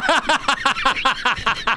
ha!